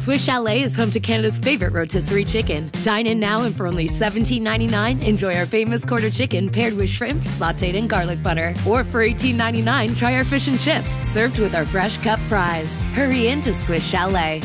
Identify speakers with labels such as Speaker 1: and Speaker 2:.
Speaker 1: Swiss Chalet is home to Canada's favorite rotisserie chicken. Dine in now and for only $17.99, enjoy our famous quarter chicken paired with shrimp, sauteed in garlic butter. Or for $18.99, try our fish and chips, served with our fresh cup fries. Hurry into Swiss Chalet.